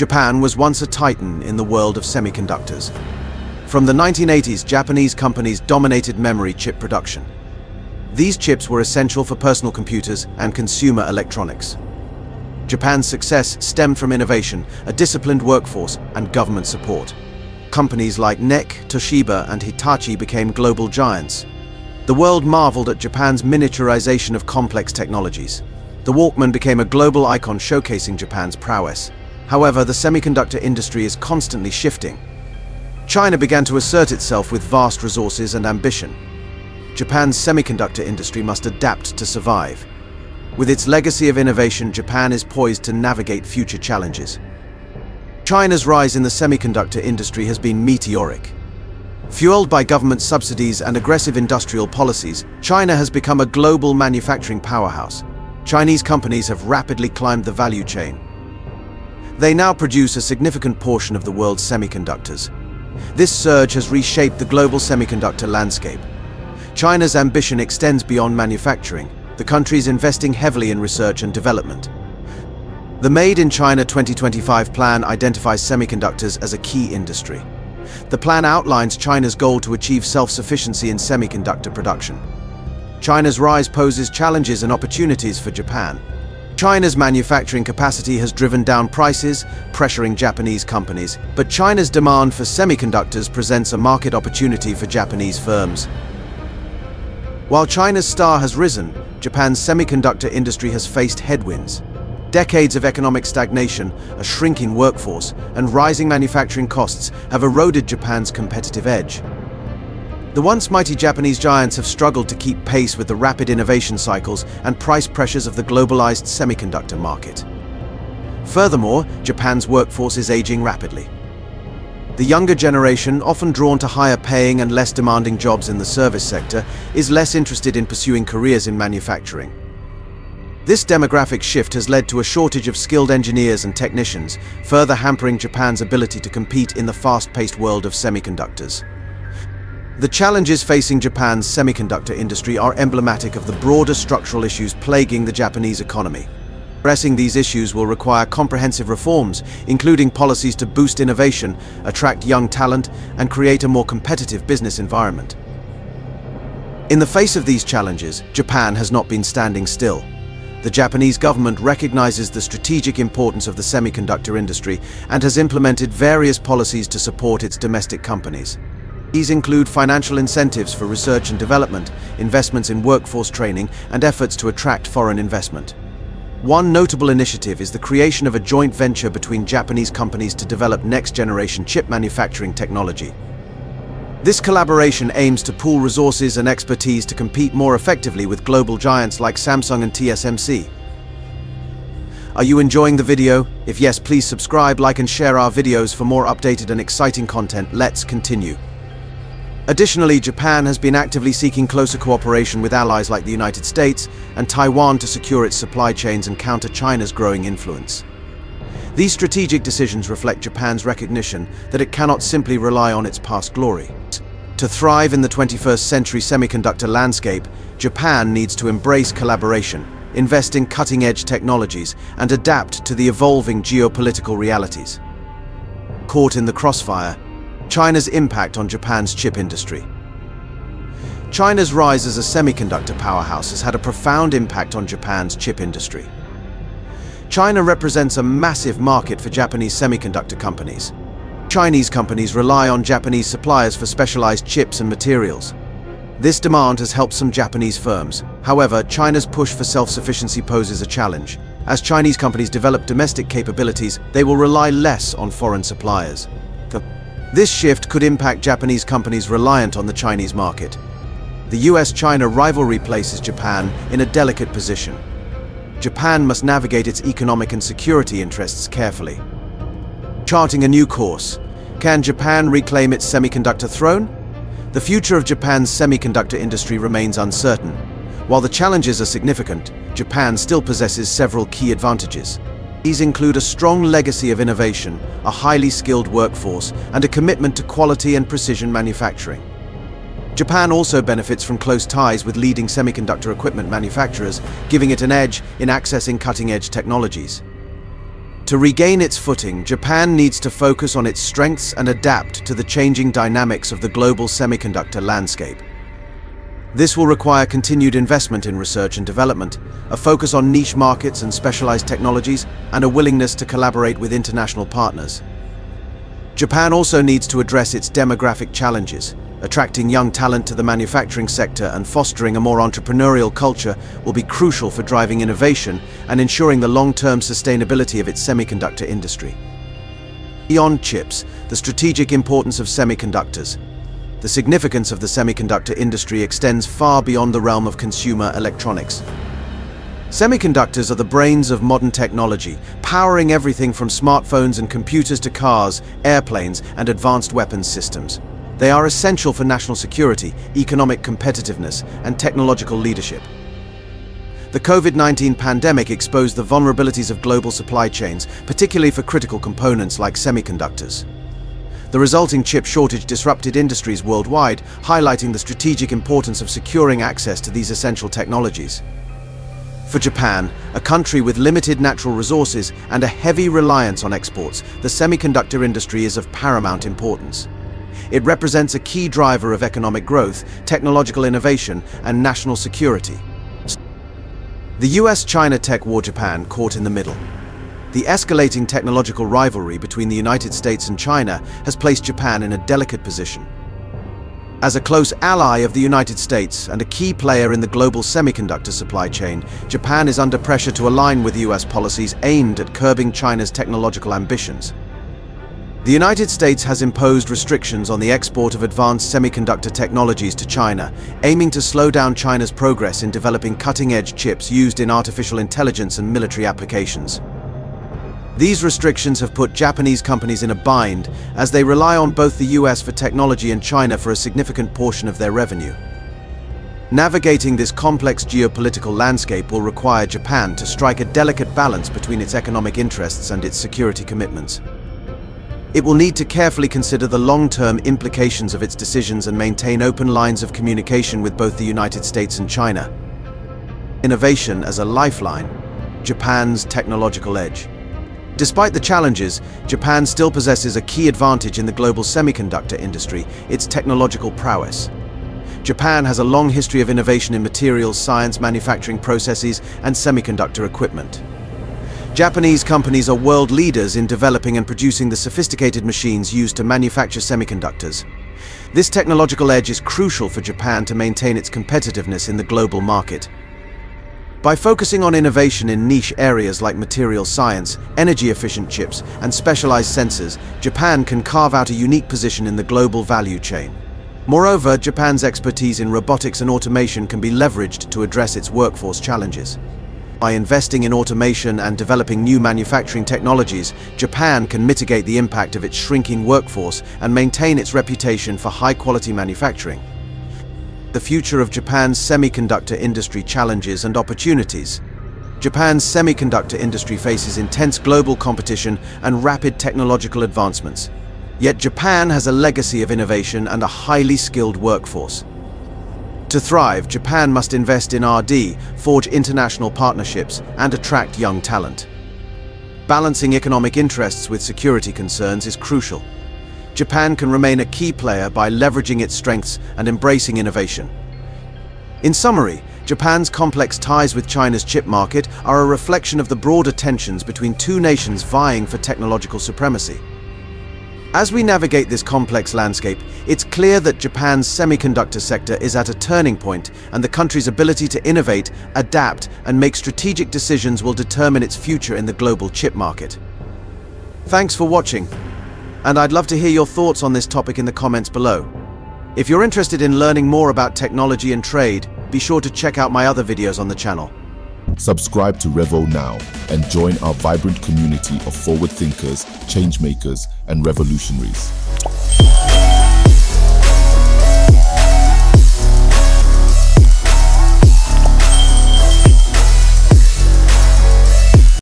Japan was once a titan in the world of semiconductors. From the 1980s, Japanese companies dominated memory chip production. These chips were essential for personal computers and consumer electronics. Japan's success stemmed from innovation, a disciplined workforce, and government support. Companies like NEC, Toshiba, and Hitachi became global giants. The world marveled at Japan's miniaturization of complex technologies. The Walkman became a global icon showcasing Japan's prowess. However, the semiconductor industry is constantly shifting. China began to assert itself with vast resources and ambition. Japan's semiconductor industry must adapt to survive. With its legacy of innovation, Japan is poised to navigate future challenges. China's rise in the semiconductor industry has been meteoric. Fueled by government subsidies and aggressive industrial policies, China has become a global manufacturing powerhouse. Chinese companies have rapidly climbed the value chain. They now produce a significant portion of the world's semiconductors. This surge has reshaped the global semiconductor landscape. China's ambition extends beyond manufacturing. The country is investing heavily in research and development. The Made in China 2025 plan identifies semiconductors as a key industry. The plan outlines China's goal to achieve self-sufficiency in semiconductor production. China's rise poses challenges and opportunities for Japan. China's manufacturing capacity has driven down prices, pressuring Japanese companies, but China's demand for semiconductors presents a market opportunity for Japanese firms. While China's star has risen, Japan's semiconductor industry has faced headwinds. Decades of economic stagnation, a shrinking workforce, and rising manufacturing costs have eroded Japan's competitive edge. The once mighty Japanese giants have struggled to keep pace with the rapid innovation cycles and price pressures of the globalized semiconductor market. Furthermore, Japan's workforce is aging rapidly. The younger generation, often drawn to higher paying and less demanding jobs in the service sector, is less interested in pursuing careers in manufacturing. This demographic shift has led to a shortage of skilled engineers and technicians, further hampering Japan's ability to compete in the fast-paced world of semiconductors. The challenges facing Japan's semiconductor industry are emblematic of the broader structural issues plaguing the Japanese economy. Addressing these issues will require comprehensive reforms, including policies to boost innovation, attract young talent, and create a more competitive business environment. In the face of these challenges, Japan has not been standing still. The Japanese government recognizes the strategic importance of the semiconductor industry and has implemented various policies to support its domestic companies. These include financial incentives for research and development, investments in workforce training, and efforts to attract foreign investment. One notable initiative is the creation of a joint venture between Japanese companies to develop next-generation chip manufacturing technology. This collaboration aims to pool resources and expertise to compete more effectively with global giants like Samsung and TSMC. Are you enjoying the video? If yes, please subscribe, like and share our videos for more updated and exciting content. Let's continue. Additionally, Japan has been actively seeking closer cooperation with allies like the United States and Taiwan to secure its supply chains and counter China's growing influence. These strategic decisions reflect Japan's recognition that it cannot simply rely on its past glory. To thrive in the 21st century semiconductor landscape, Japan needs to embrace collaboration, invest in cutting-edge technologies, and adapt to the evolving geopolitical realities. Caught in the crossfire, China's impact on Japan's chip industry. China's rise as a semiconductor powerhouse has had a profound impact on Japan's chip industry. China represents a massive market for Japanese semiconductor companies. Chinese companies rely on Japanese suppliers for specialized chips and materials. This demand has helped some Japanese firms. However, China's push for self-sufficiency poses a challenge. As Chinese companies develop domestic capabilities, they will rely less on foreign suppliers. This shift could impact Japanese companies reliant on the Chinese market. The US-China rivalry places Japan in a delicate position. Japan must navigate its economic and security interests carefully. Charting a new course, can Japan reclaim its semiconductor throne? The future of Japan's semiconductor industry remains uncertain. While the challenges are significant, Japan still possesses several key advantages. These include a strong legacy of innovation, a highly skilled workforce, and a commitment to quality and precision manufacturing. Japan also benefits from close ties with leading semiconductor equipment manufacturers, giving it an edge in accessing cutting-edge technologies. To regain its footing, Japan needs to focus on its strengths and adapt to the changing dynamics of the global semiconductor landscape. This will require continued investment in research and development, a focus on niche markets and specialized technologies, and a willingness to collaborate with international partners. Japan also needs to address its demographic challenges. Attracting young talent to the manufacturing sector and fostering a more entrepreneurial culture will be crucial for driving innovation and ensuring the long-term sustainability of its semiconductor industry. Beyond chips, the strategic importance of semiconductors, the significance of the semiconductor industry extends far beyond the realm of consumer electronics. Semiconductors are the brains of modern technology, powering everything from smartphones and computers to cars, airplanes, and advanced weapons systems. They are essential for national security, economic competitiveness, and technological leadership. The COVID-19 pandemic exposed the vulnerabilities of global supply chains, particularly for critical components like semiconductors. The resulting chip shortage disrupted industries worldwide, highlighting the strategic importance of securing access to these essential technologies. For Japan, a country with limited natural resources and a heavy reliance on exports, the semiconductor industry is of paramount importance. It represents a key driver of economic growth, technological innovation, and national security. The US-China tech war Japan caught in the middle. The escalating technological rivalry between the United States and China has placed Japan in a delicate position. As a close ally of the United States and a key player in the global semiconductor supply chain, Japan is under pressure to align with US policies aimed at curbing China's technological ambitions. The United States has imposed restrictions on the export of advanced semiconductor technologies to China, aiming to slow down China's progress in developing cutting-edge chips used in artificial intelligence and military applications. These restrictions have put Japanese companies in a bind as they rely on both the US for technology and China for a significant portion of their revenue. Navigating this complex geopolitical landscape will require Japan to strike a delicate balance between its economic interests and its security commitments. It will need to carefully consider the long-term implications of its decisions and maintain open lines of communication with both the United States and China. Innovation as a lifeline, Japan's technological edge. Despite the challenges, Japan still possesses a key advantage in the global semiconductor industry, its technological prowess. Japan has a long history of innovation in materials science, manufacturing processes, and semiconductor equipment. Japanese companies are world leaders in developing and producing the sophisticated machines used to manufacture semiconductors. This technological edge is crucial for Japan to maintain its competitiveness in the global market. By focusing on innovation in niche areas like material science, energy-efficient chips, and specialized sensors, Japan can carve out a unique position in the global value chain. Moreover, Japan's expertise in robotics and automation can be leveraged to address its workforce challenges. By investing in automation and developing new manufacturing technologies, Japan can mitigate the impact of its shrinking workforce and maintain its reputation for high-quality manufacturing the future of Japan's semiconductor industry challenges and opportunities. Japan's semiconductor industry faces intense global competition and rapid technological advancements. Yet Japan has a legacy of innovation and a highly skilled workforce. To thrive, Japan must invest in R&D, forge international partnerships, and attract young talent. Balancing economic interests with security concerns is crucial. Japan can remain a key player by leveraging its strengths and embracing innovation. In summary, Japan's complex ties with China's chip market are a reflection of the broader tensions between two nations vying for technological supremacy. As we navigate this complex landscape, it's clear that Japan's semiconductor sector is at a turning point and the country's ability to innovate, adapt and make strategic decisions will determine its future in the global chip market. Thanks for watching and I'd love to hear your thoughts on this topic in the comments below. If you're interested in learning more about technology and trade, be sure to check out my other videos on the channel. Subscribe to Revo now and join our vibrant community of forward thinkers, change makers, and revolutionaries.